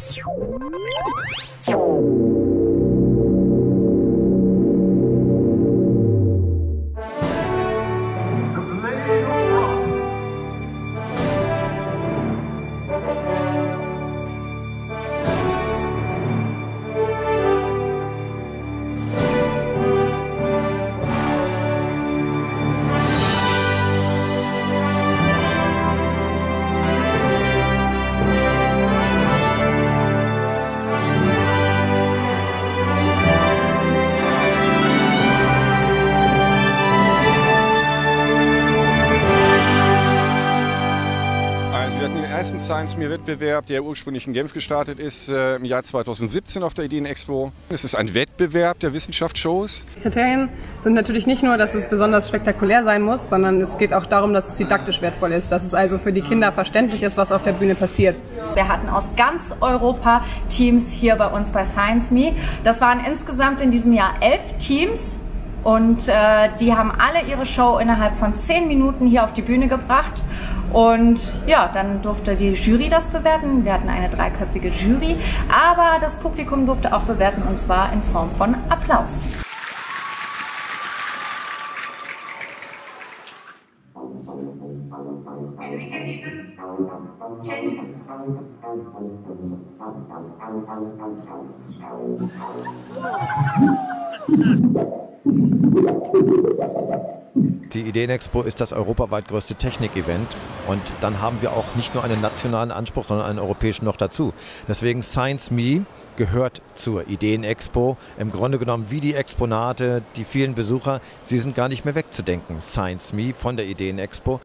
Thank you. Ersten Science Me Wettbewerb, der ursprünglich in Genf gestartet ist, äh, im Jahr 2017 auf der Ideenexpo. Es ist ein Wettbewerb der Wissenschaftsshows. Die Kriterien sind natürlich nicht nur, dass es besonders spektakulär sein muss, sondern es geht auch darum, dass es didaktisch wertvoll ist, dass es also für die Kinder verständlich ist, was auf der Bühne passiert. Wir hatten aus ganz Europa Teams hier bei uns bei Science Me. Das waren insgesamt in diesem Jahr elf Teams. Und äh, die haben alle ihre Show innerhalb von zehn Minuten hier auf die Bühne gebracht. Und ja, dann durfte die Jury das bewerten. Wir hatten eine dreiköpfige Jury, aber das Publikum durfte auch bewerten und zwar in Form von Applaus. Die Ideenexpo ist das europaweit größte Technik-Event und dann haben wir auch nicht nur einen nationalen Anspruch, sondern einen europäischen noch dazu. Deswegen Science Me gehört zur Ideenexpo. Im Grunde genommen wie die Exponate, die vielen Besucher, sie sind gar nicht mehr wegzudenken. Science Me von der Ideenexpo.